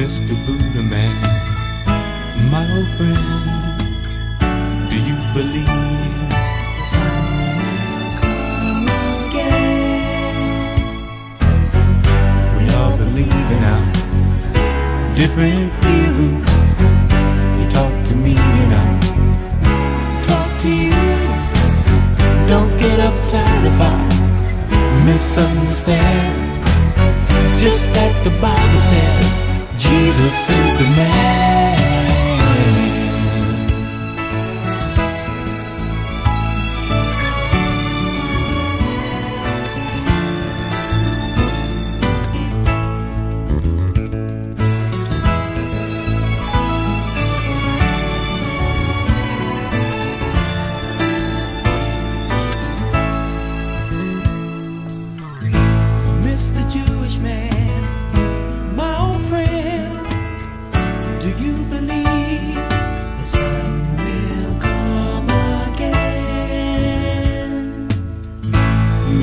Mr. Buddha Man, my old friend, do you believe the Son will come again? We all believe in our different views. You talk to me and I talk to you. Don't get uptight if I misunderstand. It's just that the Bible says. Jesus is the man.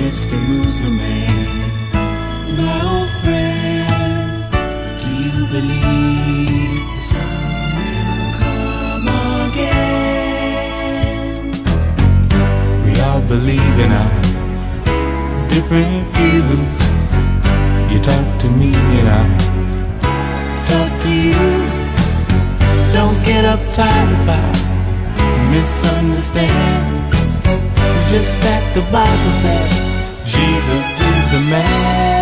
Mr. Muslim man, my old friend, do you believe the Son will come again? We all believe in a different views. You talk to me and I talk to you. Don't get uptight if I misunderstand. It's just that the Bible says Jesus is the man.